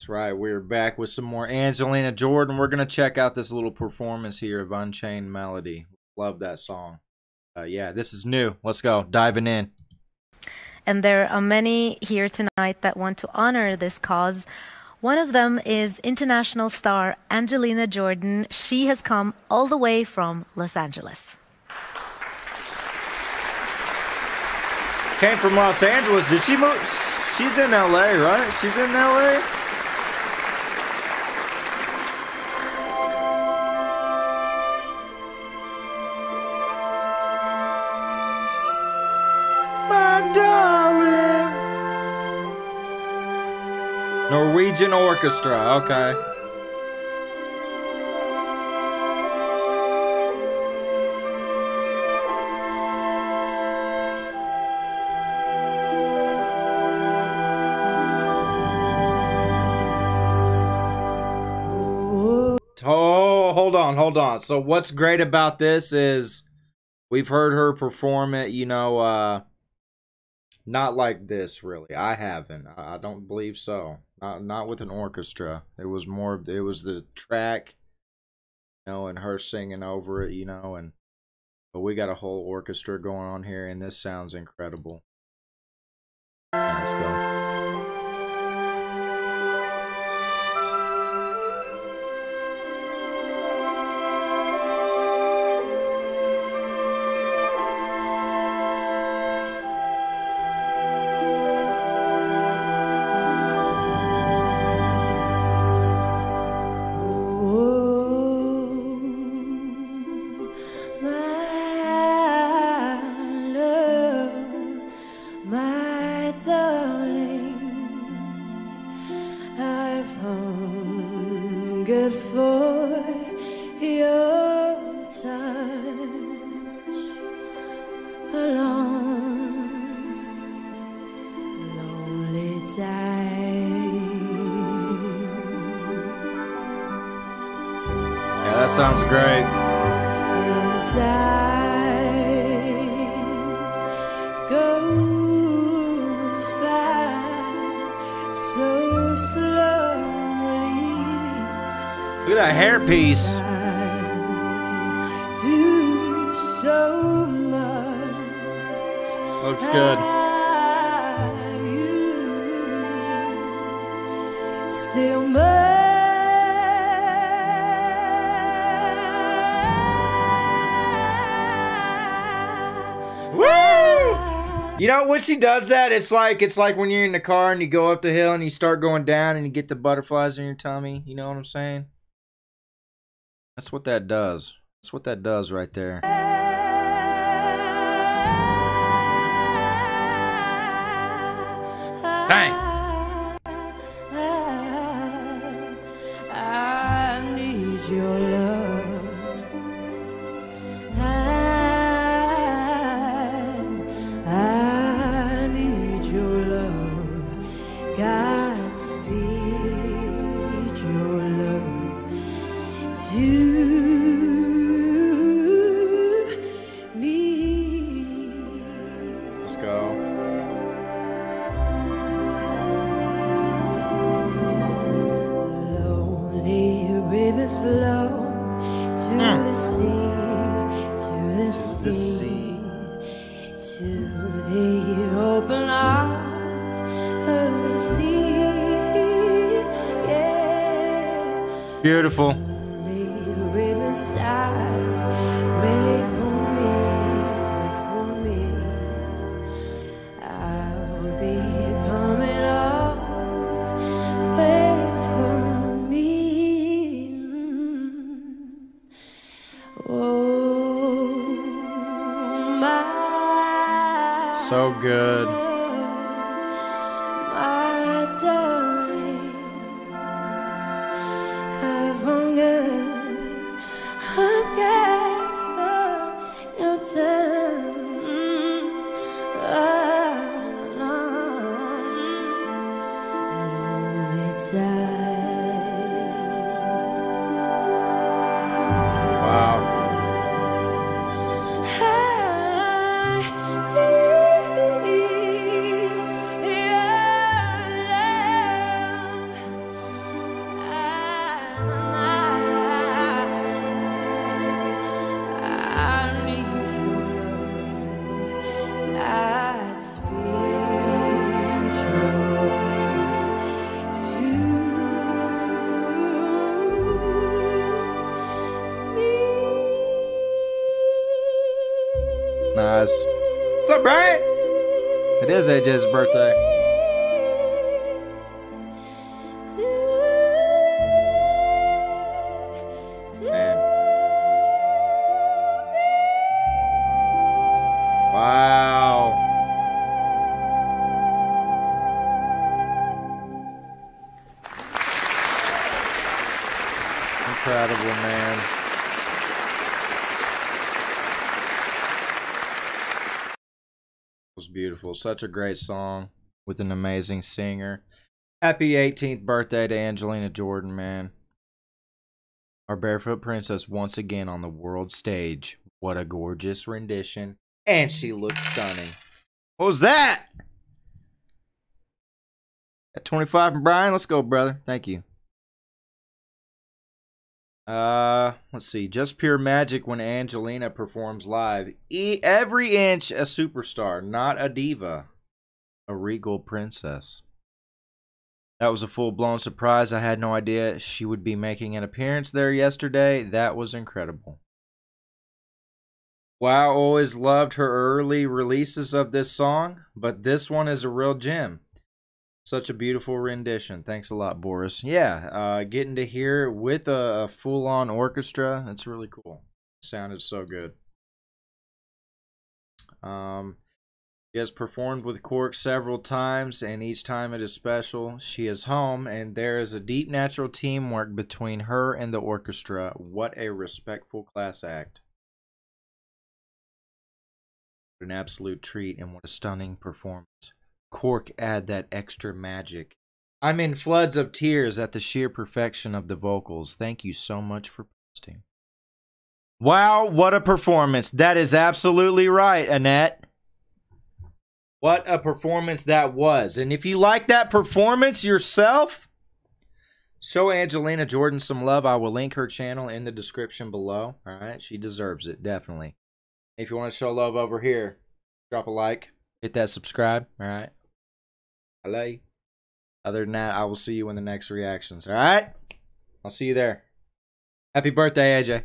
That's right. We're back with some more Angelina Jordan. We're gonna check out this little performance here of Unchained Melody. Love that song. Uh, yeah, this is new. Let's go. Diving in. And there are many here tonight that want to honor this cause. One of them is international star Angelina Jordan. She has come all the way from Los Angeles. Came from Los Angeles. Did she move? She's in LA, right? She's in LA. Norwegian Orchestra. Okay. Oh, hold on, hold on. So what's great about this is we've heard her perform it, you know, uh not like this really. I haven't. I I don't believe so. Not not with an orchestra. It was more it was the track, you know, and her singing over it, you know, and but we got a whole orchestra going on here and this sounds incredible. Let's go. Hungered for your touch a long, lonely time. Yeah, that sounds great. That hairpiece. Looks good. Still. You know when she does that, it's like it's like when you're in the car and you go up the hill and you start going down and you get the butterflies in your tummy. You know what I'm saying? That's what that does. That's what that does right there. Dang. Let's go. Lonely rivers flow to Mm. the sea, to the The sea, sea. to the open arms of the sea. Yeah, Beautiful. So good. On, Brian. It is AJ's birthday. Man. Wow. Incredible, man. Was beautiful. Such a great song with an amazing singer. Happy 18th birthday to Angelina Jordan, man. Our barefoot princess once again on the world stage. What a gorgeous rendition. And she looks stunning. What was that? At 25 from Brian, let's go, brother. Thank you. Uh, let's see. Just pure magic when Angelina performs live. E- every inch a superstar, not a diva. A regal princess. That was a full blown surprise. I had no idea she would be making an appearance there yesterday. That was incredible. Wow, always loved her early releases of this song, but this one is a real gem. Such a beautiful rendition. Thanks a lot, Boris. Yeah, uh, getting to hear it with a, a full on orchestra, that's really cool. Sounded so good. Um, she has performed with KORK several times, and each time it is special. She is home, and there is a deep natural teamwork between her and the orchestra. What a respectful class act. An absolute treat, and what a stunning performance. KORK add that extra magic. I'm in floods of tears at the sheer perfection of the vocals. Thank you so much for posting. Wow, what a performance. That is absolutely right, Annette. What a performance that was. And if you like that performance yourself, show Angelina Jordan some love. I will link her channel in the description below. All right, she deserves it, definitely. If you want to show love over here, drop a like, hit that subscribe. All right. Hello. Other than that, I will see you in the next reactions. All right. I'll see you there. Happy birthday, AJ.